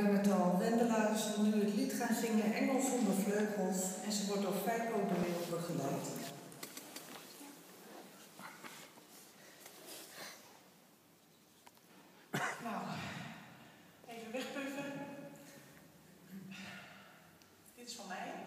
Met al Wendelaar zal nu het lied gaan zingen Engel zonder vleugels en ze wordt door vijf de Leeuw begeleid. Nou, even wegpuffen. Dit is van mij.